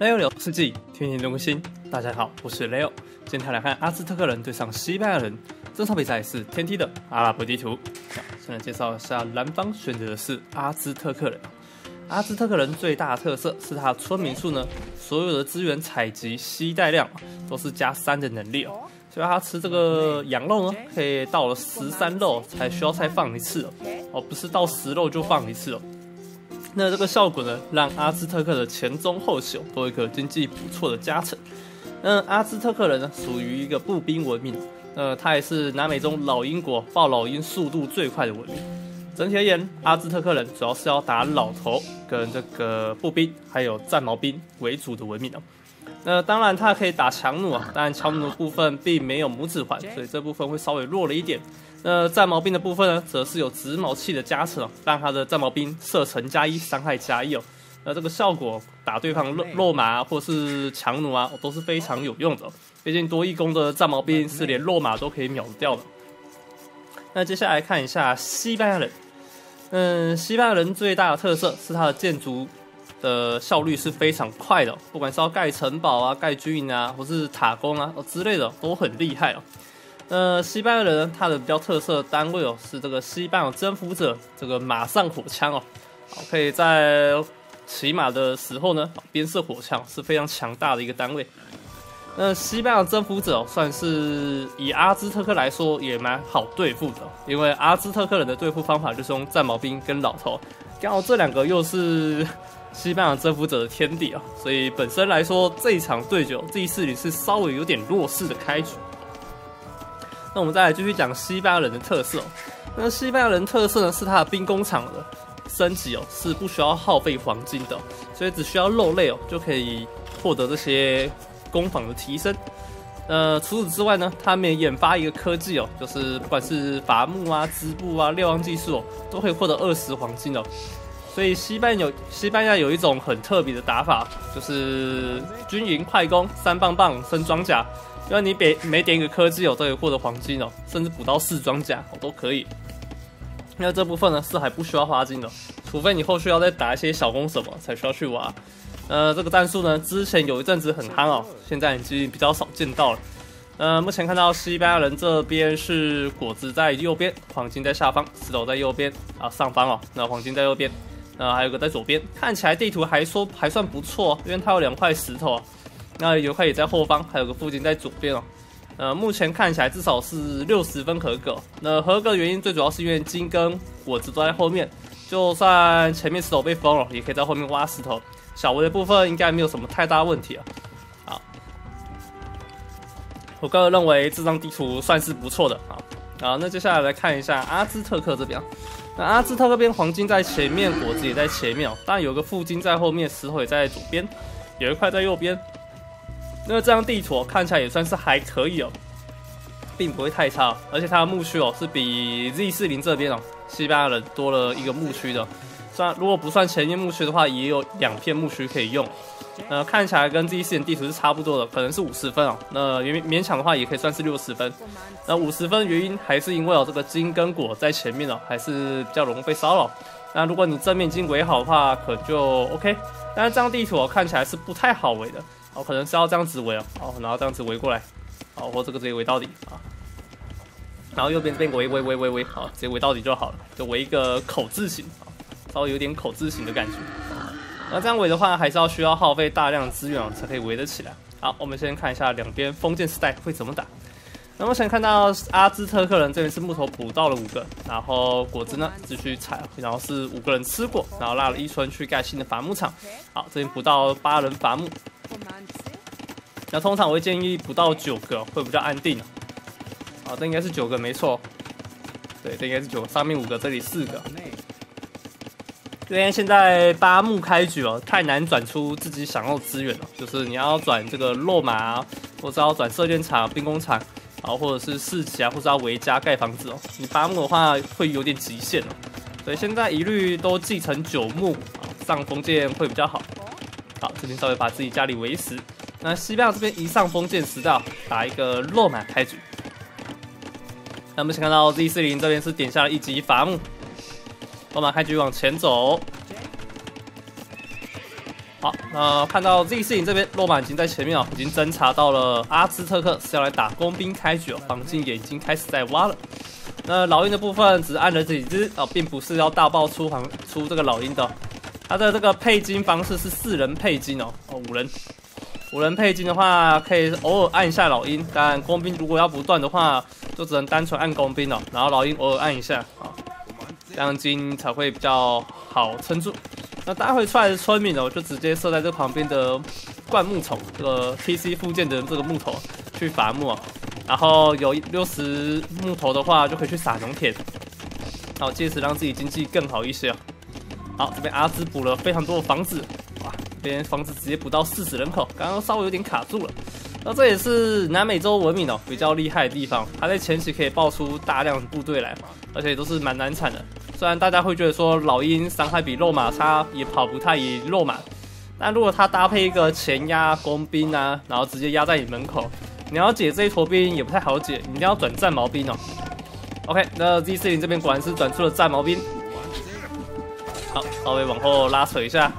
Leo 聊世纪，天天更新。大家好，我是 Leo。今天来看阿兹特克人对上西班牙人，这场比赛是天梯的阿拉伯地图。先来介绍一下，蓝方选择的是阿兹特克人。阿兹特克人最大的特色是他的村民数呢，所有的资源采集、携带量都是加三的能力哦。所以他吃这个羊肉呢，可以到了十三肉才需要再放一次哦，哦，不是到十肉就放一次哦。那这个效果呢，让阿兹特克的前中后期都有一个经济不错的加成。那阿兹特克人呢，属于一个步兵文明，呃，他也是南美中老鹰国抱老鹰速度最快的文明。整体而言，阿兹特克人主要是要打老头跟这个步兵，还有战矛兵为主的文明哦。那当然，他可以打强弩啊，但强弩的部分并没有拇指环，所以这部分会稍微弱了一点。那战矛兵的部分呢，则是有直矛器的加成，让他的战矛兵射程加一，伤害加一哦。那这个效果打对方落落马或是强弩啊，都是非常有用的。毕竟多义攻的战矛兵是连落马都可以秒掉的。那接下来看一下西班牙人，嗯，西班牙人最大的特色是他的建筑的效率是非常快的，不管是要盖城堡啊、盖军营啊，或是塔攻啊之类的，都很厉害哦。呃，西班牙人他的比较特色单位哦，是这个西班牙征服者这个马上火枪哦，可以在骑马的时候呢，边射火枪是非常强大的一个单位。那西班牙征服者算是以阿兹特克来说也蛮好对付的，因为阿兹特克人的对付方法就是用战矛兵跟老头，刚好这两个又是西班牙征服者的天敌啊，所以本身来说这一场对决第四里是稍微有点弱势的开局。那我们再来继续讲西班牙人的特色。那西班牙人特色呢，是他的兵工厂的升级哦，是不需要耗费黄金的，所以只需要肉类哦，就可以获得这些工坊的提升。呃，除此之外呢，他们也研发一个科技哦，就是不管是伐木啊、织布啊、瞭望技术哦，都可以获得二十黄金哦。所以西班牙有西班牙有一种很特别的打法，就是军营快攻，三棒棒升装甲。因为你每每点一个科技哦，都可以获得黄金哦，甚至补到四装甲哦都可以。那这部分呢是还不需要花金的，除非你后续要再打一些小工什么才需要去挖。呃，这个战术呢之前有一阵子很夯哦，现在已经比较少见到了。呃，目前看到西班牙人这边是果子在右边，黄金在下方，石头在右边啊上方哦，那黄金在右边，那还有个在左边，看起来地图还说还算不错，因为它有两块石头啊。那有块也在后方，还有个附近在左边哦。呃，目前看起来至少是六十分合格。那合格的原因最主要是因为金跟果子都在后面，就算前面石头被封了，也可以在后面挖石头。小维的部分应该没有什么太大问题啊。好，我个人认为这张地图算是不错的啊。好，那接下来来看一下阿兹特克这边。那阿兹特克边黄金在前面，果子也在前面哦。但有个附金在后面，石头也在左边，有一块在右边。那这张地图看起来也算是还可以哦，并不会太差，而且它的牧区哦是比 Z 四零这边哦西班牙人多了一个牧区的，算如果不算前面牧区的话，也有两片牧区可以用。呃，看起来跟 Z 四零地图是差不多的，可能是五十分哦。那勉勉强的话也可以算是六十分。那五十分原因还是因为哦这个金跟果在前面哦，还是比较容易被骚扰。那如果你正面金围好的话，可就 OK。但是这张地图哦看起来是不太好围的。哦，可能是要这样子围哦，哦，然后这样子围过来，好，或这个直接围到底啊，然后右边这边围围围围围，好，直接围到底就好了，就围一个口字形，稍微有点口字形的感觉。那这样围的话，还是要需要耗费大量资源，才可以围得起来。好，我们先看一下两边封建时代会怎么打。那目前看到阿兹特克人这边是木头补到了五个，然后果子呢继续采，然后是五个人吃过，然后拉了一村去盖新的伐木场。好，这边补到八人伐木。那通常我会建议不到九个会比较安定啊，这应该是九个没错，对，这应该是九，上面五个，这里四个。这边现在八木开局哦，太难转出自己想要资源了，就是你要转这个落马，或者要转射箭场、兵工厂，然后或者是士气啊，或者要围家盖房子哦，你八木的话会有点极限哦，所以现在一律都继承九木，上封建会比较好。好，这边稍微把自己家里围死。那西班牙这边一上封建时代，打一个落马开局。那我们先看到 Z 四零这边是点下了一级伐木，落马开局往前走。好，那看到 Z 四零这边，落马已经在前面哦，已经侦查到了阿兹特克是要来打工兵开局哦，黄金也已经开始在挖了。那老鹰的部分只按了几只哦，并不是要大爆出黄出这个老鹰的，它的这个配金方式是四人配金哦，哦五人五人配金的话，可以偶尔按一下老鹰，但工兵如果要不断的话，就只能单纯按工兵哦，然后老鹰偶尔按一下啊，这样金才会比较好撑住。那待会出来的村民呢，我就直接设在这旁边的灌木丛这个 T C 附件的这个木头去伐木，然后有六十木头的话，就可以去撒农田，好，借此让自己经济更好一些。好，这边阿兹补了非常多的房子，边房子直接补到四十人口，刚刚稍微有点卡住了。那这也是南美洲文明哦比较厉害的地方，它在前期可以爆出大量部队来，而且都是蛮难产的。虽然大家会觉得说老鹰伤害比肉马差，也跑不太赢肉马，但如果它搭配一个前压工兵啊，然后直接压在你门口，你要解这一坨兵也不太好解，你一定要转战矛兵哦。OK，那 Z 四零这边果然是转出了战矛兵，好，稍微往后拉扯一下，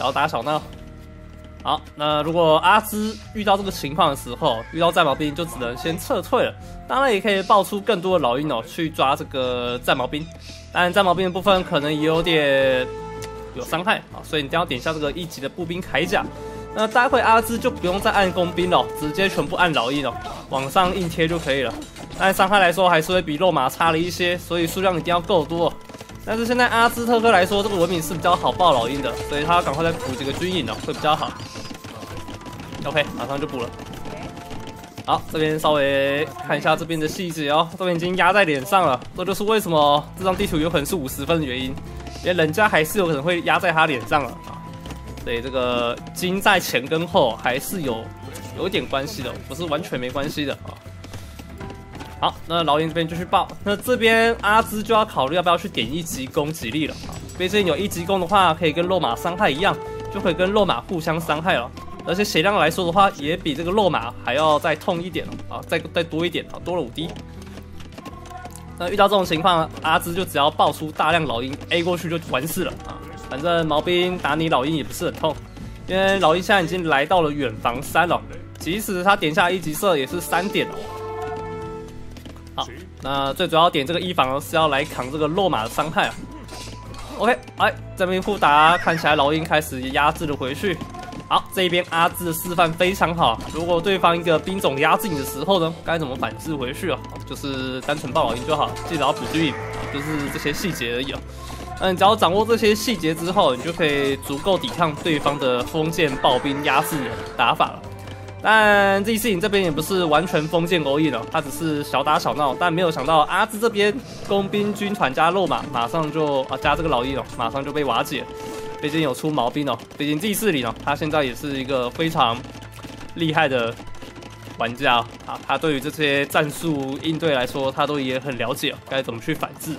小打小闹。好，那如果阿兹遇到这个情况的时候，遇到战矛兵就只能先撤退了。当然也可以爆出更多的老鹰哦，去抓这个战矛兵。当然战矛兵的部分可能也有点有伤害啊，所以你一定要点一下这个一级的步兵铠甲。那待会阿兹就不用再按工兵了，直接全部按老鹰哦，往上硬贴就可以了。但伤害来说还是会比肉马差了一些，所以数量一定要够多。但是现在阿兹特克来说，这个文明是比较好爆老鹰的，所以他赶快再补几个军营了，会比较好。OK，马上就补了。好，这边稍微看一下这边的细节哦，这边已经压在脸上了，这就是为什么这张地图有可能是五十分的原因，因为人家还是有可能会压在他脸上了啊。所以这个金在前跟后还是有有点关系的，不是完全没关系的啊。好，那老鹰这边就去爆，那这边阿兹就要考虑要不要去点一级攻击力了啊。毕竟有一级攻的话，可以跟肉马伤害一样，就可以跟肉马互相伤害了。而且血量来说的话，也比这个肉马还要再痛一点了啊，再再多一点啊，多了五滴。那遇到这种情况，阿兹就只要爆出大量老鹰 A 过去就完事了啊。反正毛兵打你老鹰也不是很痛，因为老鹰现在已经来到了远防三了，即使他点下一级射也是三点哦。好，那最主要点这个一防是要来扛这个落马的伤害啊。OK，哎，这边互打看起来老鹰开始压制了回去。好，这边阿志的示范非常好。如果对方一个兵种压制你的时候呢，该怎么反制回去啊？就是单纯爆老鹰就好，记得要补军营，就是这些细节而已啊。嗯，只要掌握这些细节之后，你就可以足够抵抗对方的封建暴兵压制打法了。但 Z 四零这边也不是完全封建勾引了，他只是小打小闹。但没有想到阿兹这边工兵军团加肉马，马上就啊加这个老鹰哦，马上就被瓦解。毕竟有出毛病哦，毕竟第四里哦，他现在也是一个非常厉害的玩家啊，他对于这些战术应对来说，他都也很了解，该怎么去反制。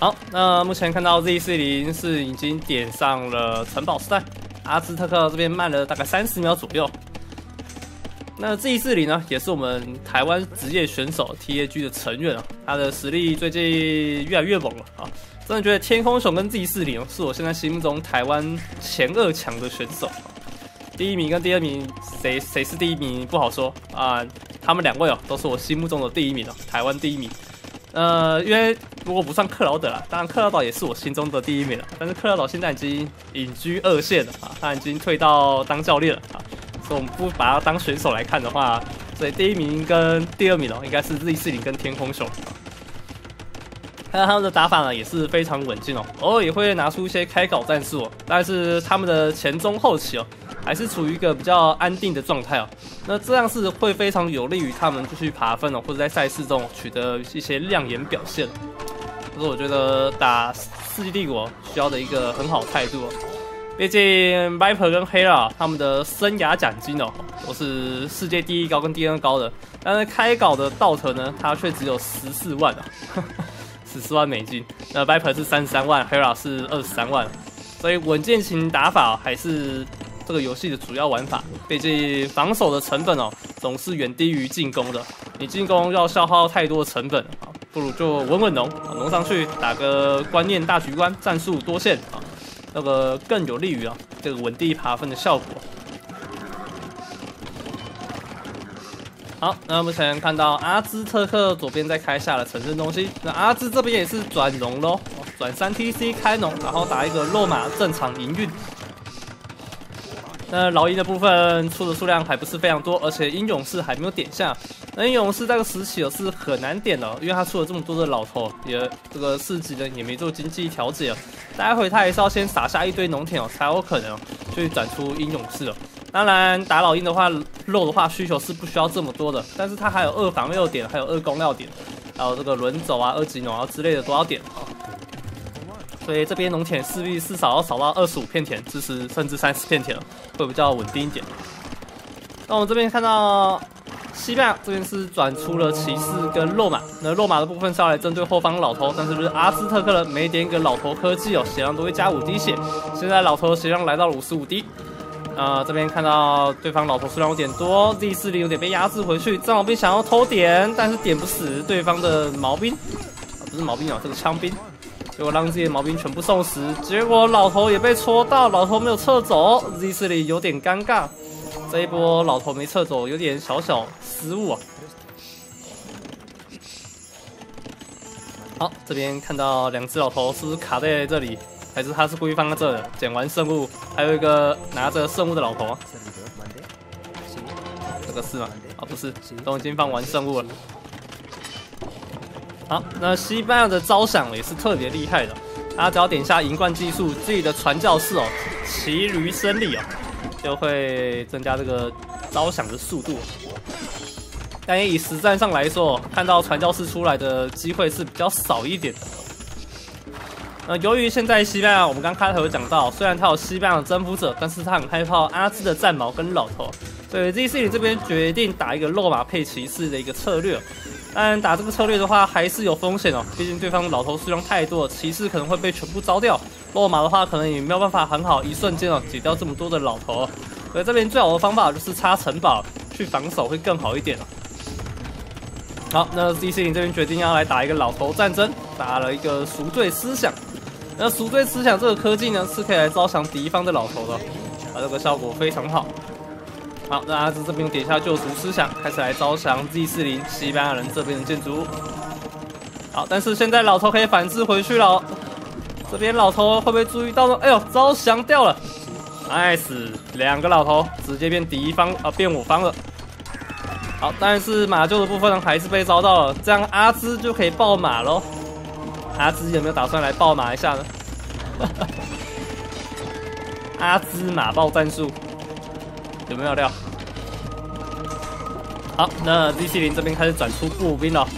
好，那目前看到 Z 四零是已经点上了城堡时代，阿兹特克这边慢了大概三十秒左右。那 Z 四零呢，也是我们台湾职业选手 TAG 的成员啊，他的实力最近越来越猛了啊。真的觉得天空熊跟 Z 四零是我现在心目中台湾前二强的选手，第一名跟第二名谁谁是第一名不好说啊，他们两位哦都是我心目中的第一名哦，台湾第一名。呃，因为如果不算克劳德啦，当然克劳德也是我心中的第一名了，但是克劳德现在已经隐居二线了啊，他已经退到当教练了啊，所以我们不把他当选手来看的话，所以第一名跟第二名哦应该是 Z 四零跟天空熊。看他们的打法呢，也是非常稳健哦，偶尔也会拿出一些开搞战术，但是他们的前中后期哦，还是处于一个比较安定的状态哦。那这样是会非常有利于他们继续爬分哦，或者在赛事中取得一些亮眼表现。这是我觉得打世纪帝国需要的一个很好态度哦。毕竟 Viper 跟 Hera 他们的生涯奖金哦，都是世界第一高跟第二高的，但是开搞的道特呢，他却只有十四万啊。十四万美金，那 Viper 是三十三万，Hera 是二十三万，所以稳健型打法还是这个游戏的主要玩法。毕竟防守的成本哦，总是远低于进攻的。你进攻要消耗太多的成本啊，不如就稳稳农，农上去打个观念大局观，战术多线啊，那个更有利于啊这个稳定爬分的效果。好，那目前看到阿兹特克左边在开下了城镇中心，那阿兹这边也是转龙喽，转三 TC 开农，然后打一个落马正常营运。那老鹰的部分出的数量还不是非常多，而且英勇士还没有点下。那英勇士这个时期是很难点的，因为他出了这么多的老头，也这个四级呢也没做经济调节。待会他还是要先撒下一堆农田哦，才有可能去转出英勇士哦。当然打老鹰的话，肉的话需求是不需要这么多的，但是它还有二防六点，还有二攻料点，还有这个轮走啊、二级农啊之类的都要点啊。所以这边农田势必至少要扫到二十五片田，支持甚至三十片田，会比较稳定一点。那我们这边看到西班牙这边是转出了骑士跟肉马，那肉马的部分是要来针对后方老头，但是不是阿斯特克人每点一个老头科技哦，血量都会加五滴血。现在老头血量来到了五十五滴。呃，这边看到对方老头数量有点多，Z 四零有点被压制回去，正好兵想要偷点，但是点不死对方的毛兵，不是毛兵啊，这个枪兵。结果让自己的毛兵全部送死，结果老头也被戳到，老头没有撤走，Z 四零有点尴尬，这一波老头没撤走，有点小小失误啊。好，这边看到两只老头是不是卡在这里，还是他是故意放在这的？捡完圣物，还有一个拿着圣物的老头，这个是吗？啊，不是，都已经放完圣物了。好，那西班牙的招响也是特别厉害的，他只要点下银冠技术，自己的传教士哦，骑驴生力哦，就会增加这个招响的速度。但也以实战上来说，看到传教士出来的机会是比较少一点的。呃，由于现在西班牙，我们刚开头讲到，虽然他有西班牙的征服者，但是他很害怕阿兹的战矛跟老头，所以 Z C 这边决定打一个落马配骑士的一个策略。但打这个策略的话，还是有风险哦。毕竟对方老头数量太多，骑士可能会被全部招掉。落马的话，可能也没有办法很好一瞬间哦解掉这么多的老头。所以这边最好的方法就是插城堡去防守会更好一点哦。好，那 D C 零这边决定要来打一个老头战争，打了一个赎罪思想。那赎罪思想这个科技呢，是可以来招降敌方的老头的，啊，这个效果非常好。好，那阿兹这边点下救赎思想，开始来招降 Z 四零西班牙人这边的建筑物。好，但是现在老头可以反制回去了。这边老头会不会注意到呢？哎呦，招降掉了，nice，两个老头直接变敌方啊，变我方了。好，但是马厩的部分还是被招到了，这样阿兹就可以爆马喽。阿兹有没有打算来爆马一下呢？阿兹马爆战术。有没有料？好，那 D C 零这边开始转出步兵了。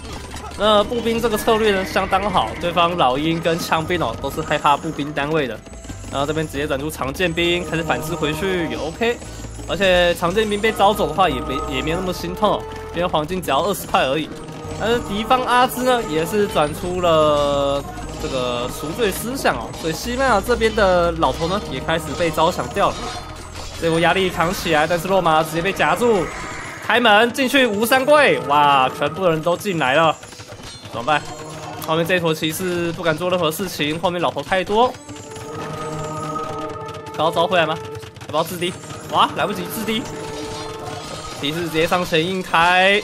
那步兵这个策略呢相当好，对方老鹰跟枪兵哦都是害怕步兵单位的。然后这边直接转出长剑兵，开始反制回去也 OK。而且长剑兵被招走的话也没也没那么心痛，因为黄金只要二十块而已。但是敌方阿兹呢也是转出了这个赎罪思想哦，所以西班牙这边的老头呢也开始被招降掉了。这波压力扛起来，但是落马直接被夹住。开门进去吴三桂，哇，全部人都进来了，怎么办？后面这坨骑士不敢做任何事情，后面老头太多。高招回来吗？要不要自敌？哇，来不及自敌。骑士直接上前硬开，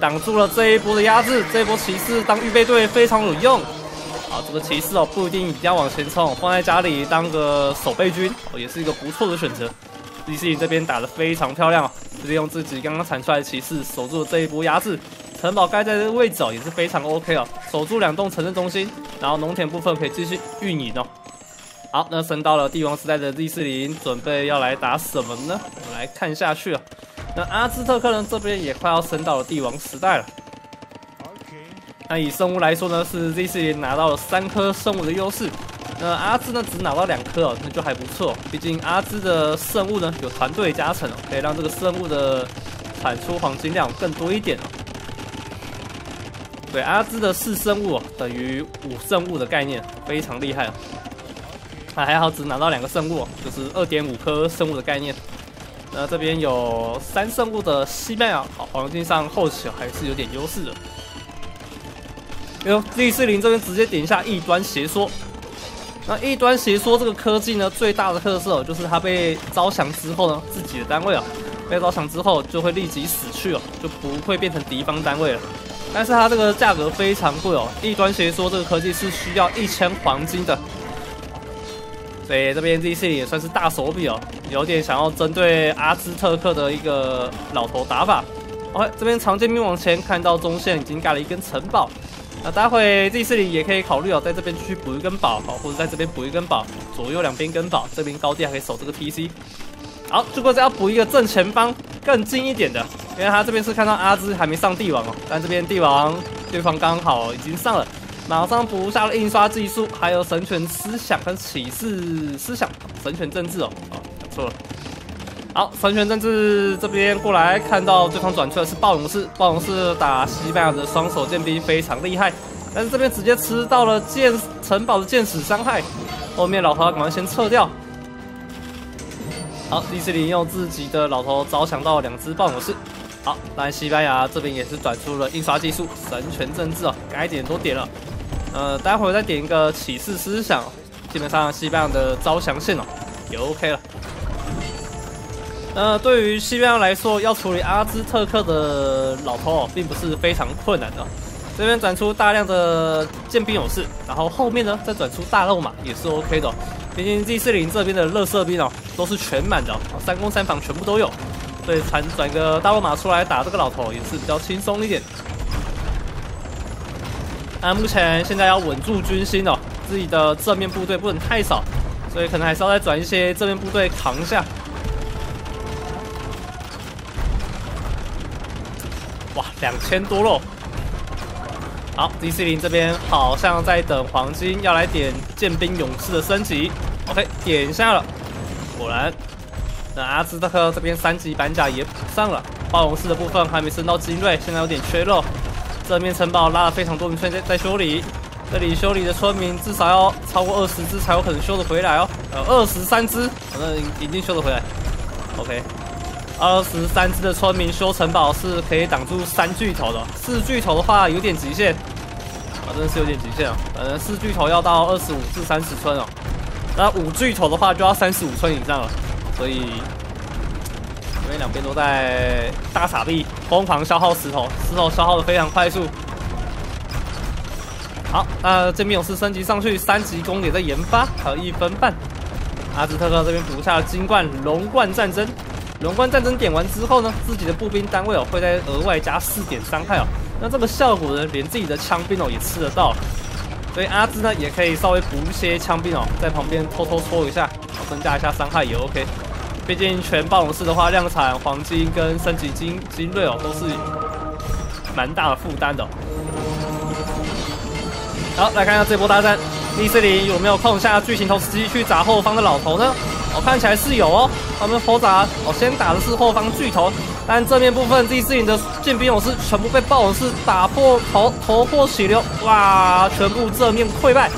挡住了这一波的压制。这一波骑士当预备队非常有用。啊，这个骑士哦，不一定一定要往前冲，放在家里当个守备军哦，也是一个不错的选择。D C 这边打的非常漂亮，利用自己刚刚产出来的骑士守住了这一波压制，城堡盖在这个位置哦，也是非常 OK 哦，守住两栋城镇中心，然后农田部分可以继续运营哦。好，那升到了帝王时代的 Z 四零，准备要来打什么呢？我们来看下去啊。那阿兹特克人这边也快要升到了帝王时代了。那以生物来说呢，是 Z 四零拿到了三颗生物的优势，那阿兹呢只拿到两颗哦，那就还不错。毕竟阿兹的生物呢有团队加成哦，可以让这个生物的产出黄金量更多一点哦。对，阿兹的四生物等于五生物的概念，非常厉害哦。那还好只拿到两个生物，就是二点五颗生物的概念。那这边有三圣物的西班牙，好，黄金上后期还是有点优势的。哟，Z 四零这边直接点一下异端邪说，那异端邪说这个科技呢，最大的特色就是它被招降之后呢，自己的单位啊，被招降之后就会立即死去哦，就不会变成敌方单位了。但是它这个价格非常贵哦，异端邪说这个科技是需要一千黄金的。所以这边 Z 系也算是大手笔哦，有点想要针对阿兹特克的一个老头打法。OK，这边长剑兵往前看到中线已经盖了一根城堡。那待会 Z 四零也可以考虑哦，在这边继续补一根宝，好，或者在这边补一根宝，左右两边跟宝，这边高地还可以守这个 PC。好，如果再要补一个正前方更近一点的，因为他这边是看到阿兹还没上帝王哦，但这边帝王对方刚好已经上了，马上补下了印刷技术，还有神权思想跟启示思想，神权政治哦，哦，讲错了。好，神权政治这边过来，看到对方转出的是暴龙士，暴龙士打西班牙的双手剑兵非常厉害，但是这边直接吃到了剑城堡的剑矢伤害，后面老头赶快先撤掉。好，第四零用自己的老头招抢到两只暴龙士。好，但西班牙这边也是转出了印刷技术，神权政治哦，该点都点了。呃，待会再点一个启示思想，基本上西班牙的招降线哦也 OK 了。呃，对于西班牙来说，要处理阿兹特克的老头哦，并不是非常困难的。这边转出大量的剑兵勇士，然后后面呢再转出大肉马也是 OK 的。毕竟 G 四零这边的乐色兵哦都是全满的，三攻三防全部都有，所以转转个大肉马出来打这个老头也是比较轻松一点。那目前现在要稳住军心哦，自己的正面部队不能太少，所以可能还是要再转一些正面部队扛一下。哇，两千多肉！好，D C 零这边好像在等黄金，要来点剑兵勇士的升级。OK，点一下了。果然，那阿兹特克这边三级板甲也补上了，暴龙士的部分还没升到精锐，现在有点缺肉。这面城堡拉了非常多名村在在修理，这里修理的村民至少要超过二十只才有可能修得回来哦。呃，二十三只，反正一定修得回来。OK。二十三只的村民修城堡是可以挡住三巨头的，四巨头的话有点极限，啊，真的是有点极限啊。反正四巨头要到二十五至三十村哦，那五巨头的话就要三十五村以上了。所以两边都在大傻逼疯狂消耗石头，石头消耗的非常快速。好，那这边勇士升级上去，三级攻也在研发，还有一分半。阿兹特克这边补下了金冠龙冠战争。龙冠战争点完之后呢，自己的步兵单位哦会再额外加四点伤害哦。那这个效果呢，连自己的枪兵哦也吃得到，所以阿兹呢也可以稍微补一些枪兵哦，在旁边偷偷戳一下，增加一下伤害也 OK。毕竟全暴龙式的话，量产黄金跟升级精精锐哦都是蛮大的负担的。好，来看一下这波大战，D 四零有没有空下巨型投石机去砸后方的老头呢？我看起来是有哦，他们佛砸，哦，先打的是后方巨头，但正面部分 D 四零的剑兵勇士全部被暴龙士打破头头破血流，哇，全部正面溃败。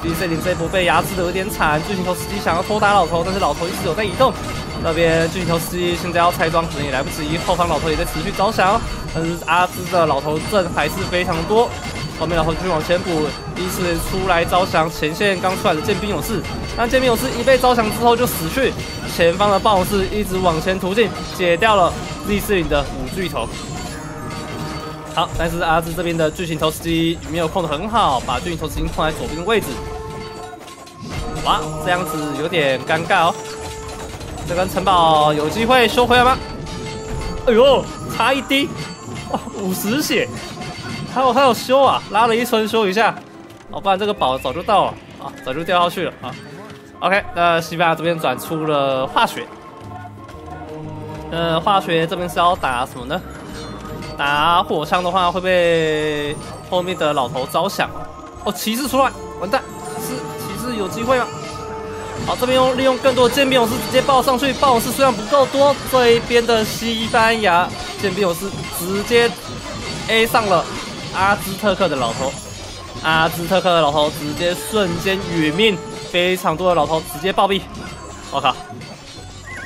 D 四零这一波被压制的有点惨，巨型头司机想要偷打老头，但是老头一直有在移动。那边巨型头司机现在要拆装可能也来不及，后方老头也在持续招降，但是阿兹的老头阵还是非常多。后面老头继续往前补，第一次出来招降前线刚出来的剑兵勇士，但剑兵勇士一被招降之后就死去，前方的暴士一直往前突进，解掉了 Z 四零的五巨头。好，但是阿兹这边的巨型投石机没有控的很好，把巨型投石机放在左边的位置。哇，这样子有点尴尬哦。这根城堡有机会收回来吗？哎呦，差一滴，哇，五十血。还有还有修啊，拉了一村修一下，哦，不然这个宝早就到了啊，早就掉下去了啊。OK，那西班牙这边转出了化学，呃，化学这边是要打什么呢？打火枪的话会被后面的老头招响哦。骑士出来，完蛋，骑士骑士有机会吗？好，这边用利用更多的剑兵勇士直接爆上去，爆勇士虽然不够多，这一边的西班牙剑兵勇士直接 A 上了。阿兹特克的老头，阿兹特克的老头直接瞬间殒命，非常多的老头直接暴毙。我靠，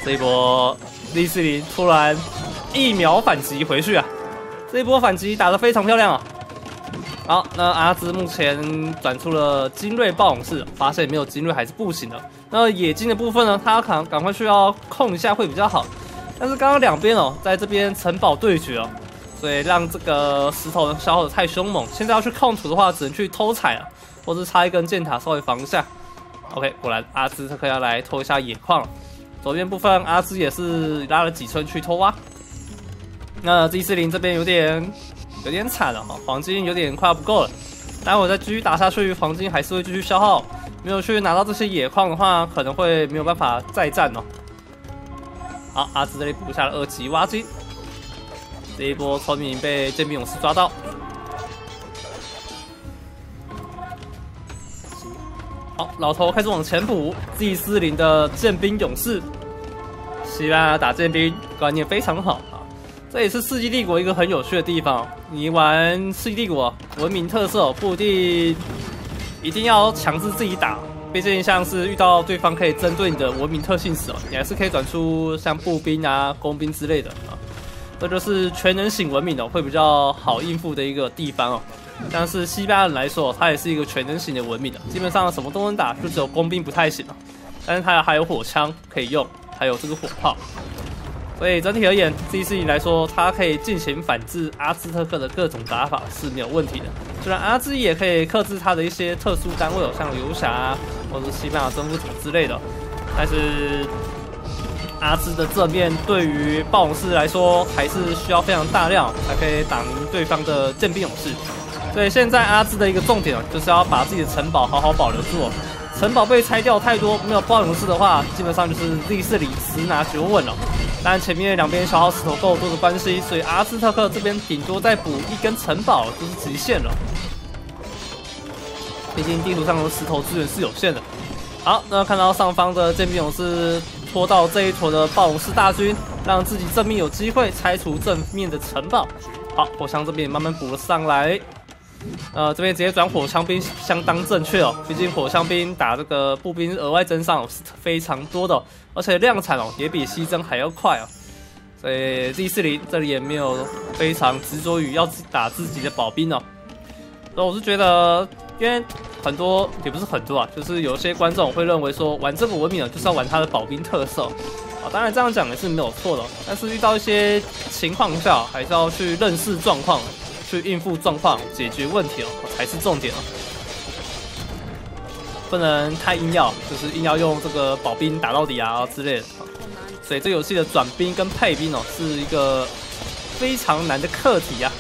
这一波 Z 四零突然一秒反击回去啊！这一波反击打得非常漂亮啊！好，那阿兹目前转出了精锐暴勇士，发现没有精锐还是不行的。那野金的部分呢，他可能赶快需要控一下会比较好。但是刚刚两边哦，在这边城堡对决哦，所以让这个石头消耗的太凶猛。现在要去控土的话，只能去偷采了，或是插一根箭塔稍微防一下。OK，果然阿兹特克要来偷一下野矿了。左边部分阿兹也是拉了几村去偷挖。那 G 四零这边有点有点惨了哈，黄金有点快要不够了。待会再继续打下去，黄金还是会继续消耗。没有去拿到这些野矿的话，可能会没有办法再战哦。好，阿兹这里补下了二级挖金。这一波村民被剑兵勇士抓到。好，老头开始往前补。G 四零的剑兵勇士，西班牙打剑兵观念非常好啊。这也是世纪帝国一个很有趣的地方。你玩世纪帝国文明特色不一定。一定要强制自己打，毕竟像是遇到对方可以针对你的文明特性时哦，你还是可以转出像步兵啊、工兵之类的啊。这就是全能型文明哦，会比较好应付的一个地方哦。但是西班牙人来说，它也是一个全能型的文明的，基本上什么都能打，就只有工兵不太行了。但是它还有火枪可以用，还有这个火炮。所以整体而言，C 四零来说，它可以进行反制阿兹特克的各种打法是没有问题的。虽然阿兹也可以克制它的一些特殊单位，像游侠或者西班牙征服者之类的，但是阿兹的正面对于暴龙士来说，还是需要非常大量才可以打赢对方的剑兵勇士。所以现在阿兹的一个重点哦，就是要把自己的城堡好好保留住。城堡被拆掉太多，没有暴龙士的话，基本上就是 Z 四里十拿九稳了。但前面两边消耗石头够多的关系，所以阿兹特克这边顶多再补一根城堡就是极限了。毕竟地图上的石头资源是有限的。好，那看到上方的剑兵勇士拖到这一坨的暴龙士大军，让自己正面有机会拆除正面的城堡。好，火枪这边也慢慢补了上来。呃，这边直接转火枪兵相当正确哦，毕竟火枪兵打这个步兵额外增伤是非常多的，而且量产哦也比西征还要快哦。所以 Z 四零这里也没有非常执着于要打自己的保兵哦。所以我是觉得，因为很多也不是很多啊，就是有些观众会认为说玩这个文明啊就是要玩他的保兵特色啊，当然这样讲也是没有错的，但是遇到一些情况下还是要去认识状况。去应付状况、解决问题哦，才是重点哦。不能太硬要，就是硬要用这个保兵打到底啊之类的。所以这游戏的转兵跟配兵哦，是一个非常难的课题啊。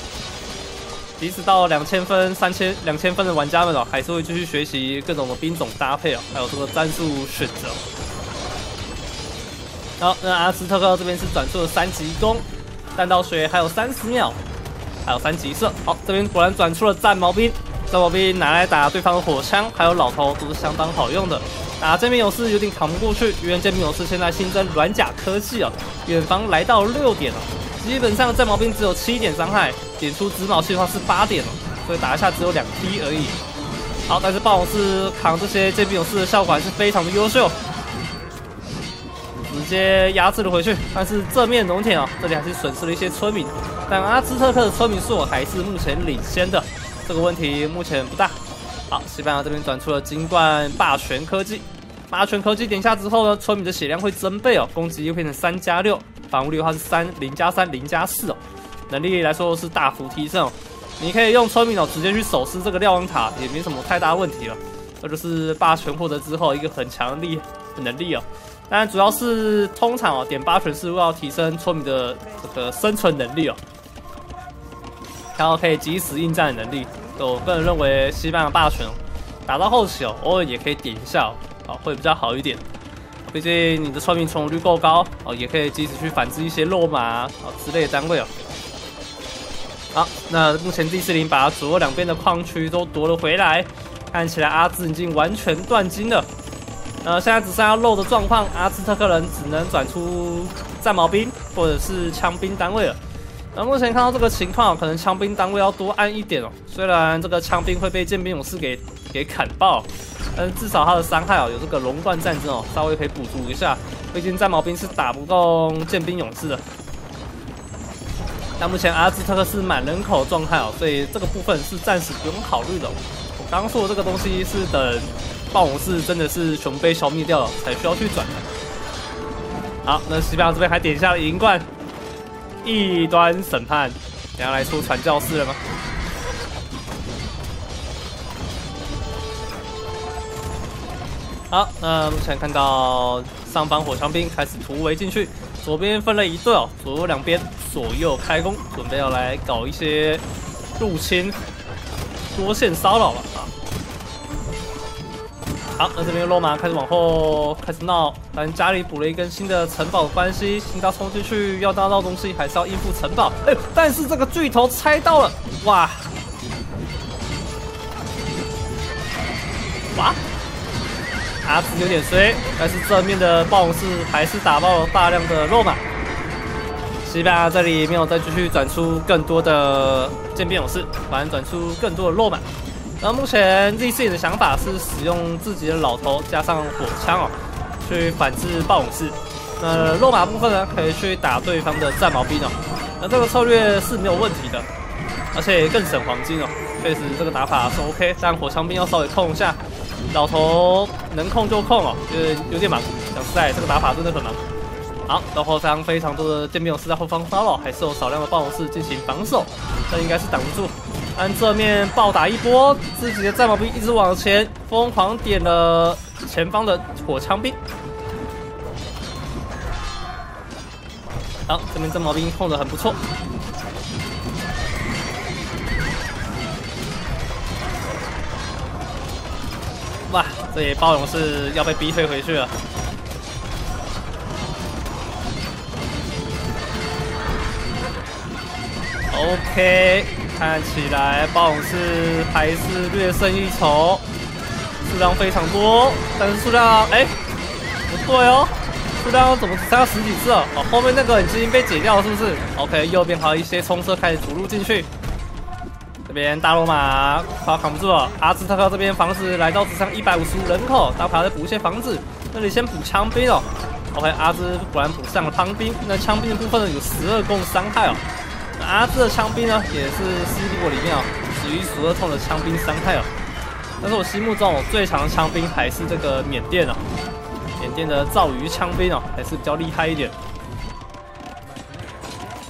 即使到两千分、三千、两千分的玩家们哦，还是会继续学习各种的兵种搭配哦，还有这个战术选择。好，那阿斯特克这边是转出了三级弓，弹道水还有三十秒。还有三级射，好，这边果然转出了战矛兵，战矛兵拿来打对方的火枪，还有老头都是相当好用的。打这边勇士有点扛不过去，因为这边勇士现在新增软甲科技哦，远防来到六点了，基本上战矛兵只有七点伤害，点出紫矛器的话是八点哦，所以打一下只有两滴而已。好，但是暴勇士扛这些这边勇士的效果还是非常的优秀。直接压制了回去，但是正面农田啊，这里还是损失了一些村民。但阿兹特克的村民数还是目前领先的，这个问题目前不大。好，西班牙这边转出了金冠霸权科技，霸权科技点下之后呢，村民的血量会增倍哦，攻击又变成三加六，防御力的话是三零加三零加四哦，能力来说是大幅提升哦。你可以用村民哦直接去守尸这个瞭望塔，也没什么太大问题了。这就是霸权获得之后一个很强力能力哦。当然，主要是通常哦，点八拳是为了提升村民的这个生存能力哦，然后可以及时应战的能力。我个人认为，西班牙霸权打到后期哦，偶尔也可以点一下哦，会比较好一点。毕竟你的村民存活率够高哦，也可以及时去反制一些肉马啊之类的单位哦。好，那目前第四零把左右两边的矿区都夺了回来，看起来阿兹已经完全断金了。呃，现在只剩下漏的状况，阿兹特克人只能转出战矛兵或者是枪兵单位了。那目前看到这个情况，可能枪兵单位要多按一点哦。虽然这个枪兵会被剑兵勇士给给砍爆，但至少他的伤害哦，有这个龙冠战争哦，稍微可以补足一下。毕竟战矛兵是打不动剑兵勇士的。那目前阿兹特克是满人口状态哦，所以这个部分是暂时不用考虑的。我刚刚说的这个东西是等暴龙士真的是全被消灭掉了才需要去转。好，那西班牙这边还点下了银冠，异端审判，你要来出传教士了吗？好，那目前看到上方火枪兵开始突围进去。左边分了一队哦，左右两边左右开弓，准备要来搞一些入侵、多线骚扰了啊！好，那这边罗马开始往后开始闹，但家里补了一根新的城堡的关系，新到冲进去要拿到东西，还是要应付城堡？哎，但是这个巨头猜到了，哇！哇！阿兹有点衰，但是正面的暴龙士还是打爆了大量的肉马。西班牙这里没有再继续转出更多的渐变勇士，反而转出更多的肉马。那目前 Z 四的想法是使用自己的老头加上火枪哦，去反制暴勇士。那落马部分呢，可以去打对方的战矛兵哦。那这个策略是没有问题的，而且更省黄金哦。确实这个打法是 OK，但火枪兵要稍微控一下。老头能控就控哦，就是有点忙。讲实在，这个打法真的很忙。好，到后方非常多的剑兵勇士在后方骚扰，还是有少量的暴龙士进行防守，这应该是挡不住。按正面暴打一波，自己的战矛兵一直往前，疯狂点了前方的火枪兵。好，这边战矛兵控的很不错。哇，这里暴龙是要被逼退回去了。OK，看起来暴龙是还是略胜一筹，数量非常多，但是数量哎不对哦，数量怎么只差十几次哦？后面那个已经被解掉了是不是？OK，右边还有一些冲车开始逐入进去。这边大罗马快要扛不住了，阿兹特克这边房子来到只剩一百五十五人口，大牌再补一些房子，那里先补枪兵哦。OK，阿兹果然补上了汤兵，那枪兵的部分呢有十二攻伤害哦。那阿兹的枪兵呢也是 C 国里面哦数一数二痛的枪兵伤害哦。但是我心目中最强的枪兵还是这个缅甸哦，缅甸的造鱼枪兵哦还是比较厉害一点。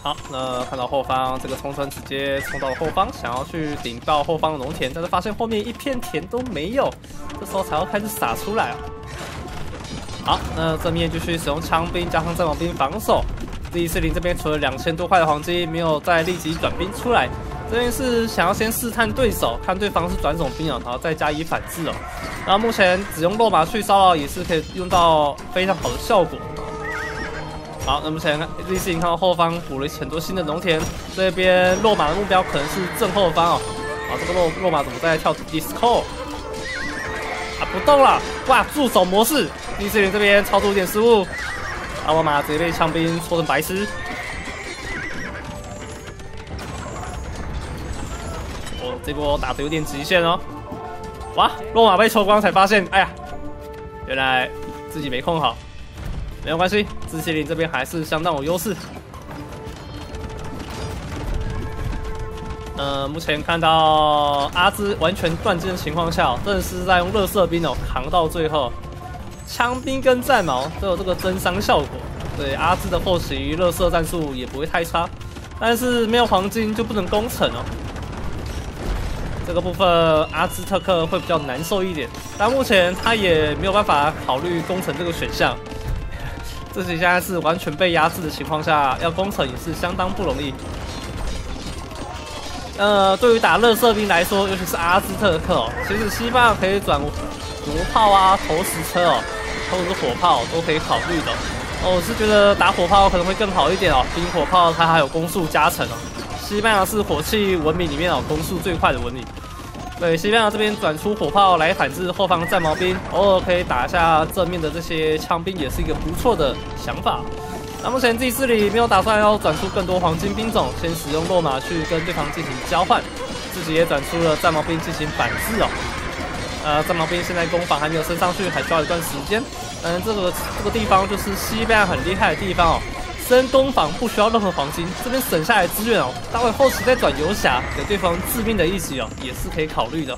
好，那看到后方这个冲绳直接冲到了后方，想要去顶到后方的农田，但是发现后面一片田都没有，这时候才要开始撒出来啊。好，那正面继续使用枪兵加上战矛兵防守。第四零这边除了两千多块的黄金，没有再立即转兵出来，这边是想要先试探对手，看对方是转什么兵啊，然后再加以反制哦。那目前只用落马去骚扰也是可以用到非常好的效果。好，那目前立四零看到后方补了很多新的农田，这边落马的目标可能是正后方哦。啊，这个落落马怎么在跳 disco？啊，不动了！哇，助手模式，立四零这边操作有点失误，阿瓦马直接被枪兵戳成白痴。哦，这波打的有点极限哦。哇，落马被抽光才发现，哎呀，原来自己没控好。没有关系，自信林这边还是相当有优势。呃，目前看到阿兹完全断金的情况下，真的是在用热射兵哦扛到最后，枪兵跟战矛都有这个增伤效果，对阿兹的后期热射战术也不会太差。但是没有黄金就不能攻城哦，这个部分阿兹特克会比较难受一点。但目前他也没有办法考虑攻城这个选项。自己现在是完全被压制的情况下，要攻城也是相当不容易。呃，对于打热射兵来说，尤其是阿兹特克哦，其实西班牙可以转弩炮啊、投石车哦，或者是火炮都可以考虑的。哦，我是觉得打火炮可能会更好一点哦，毕竟火炮它还有攻速加成哦。西班牙是火器文明里面哦攻速最快的文明。对，西班牙这边转出火炮来反制后方战矛兵，偶尔可以打一下正面的这些枪兵，也是一个不错的想法。那目前 Z 四里没有打算要转出更多黄金兵种，先使用落马去跟对方进行交换，自己也转出了战矛兵进行反制哦。呃，战矛兵现在攻防还没有升上去，还需要一段时间。嗯，这个这个地方就是西班牙很厉害的地方哦，升攻防不需要任何黄金，这边省下来资源哦，待会后期再转游侠给对方致命的一击哦，也是可以考虑的。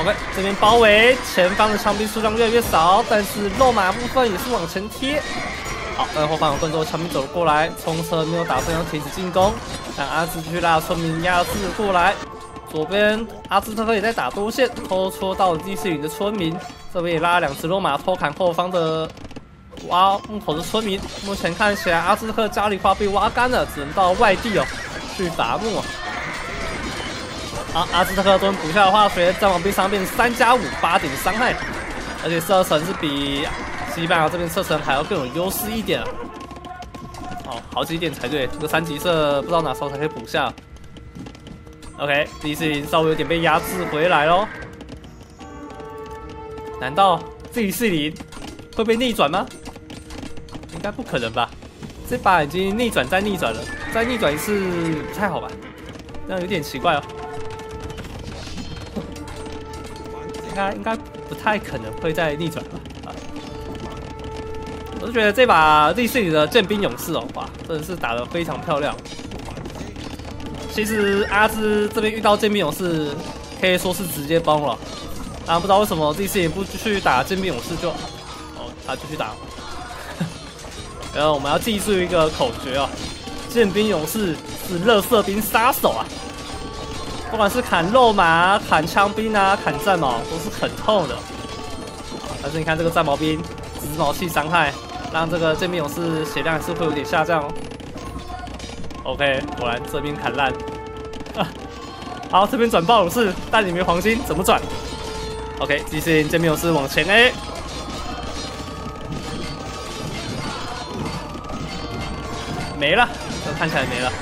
OK，这边包围前方的枪兵数量越来越少，但是肉马部分也是往前贴。好，后方有更多枪兵走过来，冲车没有打算要停止进攻，让阿兹继续拉村民压制过来。左边阿兹特克也在打多线，偷戳到了第四营的村民。这边也拉了两只落马偷砍后方的挖木头的村民。目前看起来阿兹特克家里花被挖干了，只能到外地哦去伐木。好，阿兹特克蹲补下的化学，战王兵伤变三加五八点伤害，而且射程是比西班牙这边射程还要更有优势一点。哦，好几点才对，这个三级射不知道哪时候才可以补下。OK，第四营稍微有点被压制回来喽。难道第四营会被逆转吗？应该不可能吧？这把已经逆转再逆转了，再逆转一次不太好吧？这样有点奇怪哦。应该应该不太可能会再逆转了！我是觉得这把第四里的剑兵勇士哦，哇，真的是打得非常漂亮。其实阿兹这边遇到剑兵勇士，可以说是直接崩了。啊，不知道为什么第四里不去打剑兵勇士就，哦，他继续打。然后我们要记住一个口诀哦，剑兵勇士是乐色兵杀手啊！不管是砍肉马、砍枪兵啊、砍战矛，都是很痛的。但是你看这个战矛兵，直毛器伤害，让这个剑兵勇士血量还是会有点下降哦。OK，果然这边砍烂。好，这边转暴勇士，但你没黄金怎么转？OK，继续剑兵勇士往前 A，没了，这看起来没了。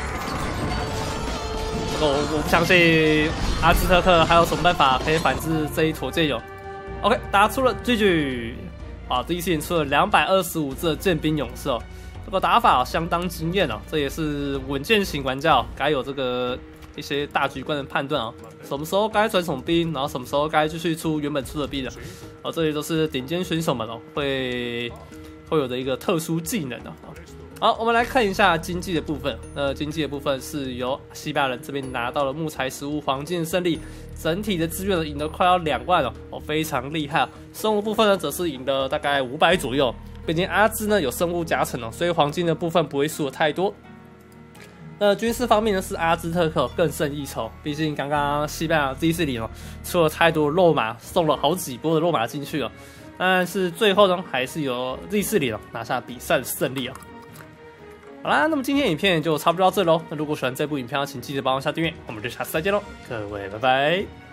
我我不相信阿兹特克还有什么办法可以反制这一坨队友。OK，打出了 GG，好，第一次出了两百二十五只剑兵勇士哦，这个打法相当惊艳哦，这也是稳健型玩家该有这个一些大局观的判断哦，什么时候该转什么兵，然后什么时候该继续出原本出的兵的，哦，这些都是顶尖选手们哦会会有的一个特殊技能哦。好，我们来看一下经济的部分。那经济的部分是由西班牙人这边拿到了木材、食物、黄金的胜利，整体的资源呢赢得快要两万了，哦，非常厉害。生物部分呢，则是赢得大概五百左右。毕竟阿兹呢有生物加成哦，所以黄金的部分不会输的太多。那军事方面呢，是阿兹特克更胜一筹。毕竟刚刚西班牙第四里哦出了太多的肉马，送了好几波的肉马进去了，但是最后呢，还是由第四里哦拿下比赛的胜利啊。好啦，那么今天影片就差不多到这喽。那如果喜欢这部影片，请记得帮我下订阅。我们就下次再见喽，各位，拜拜。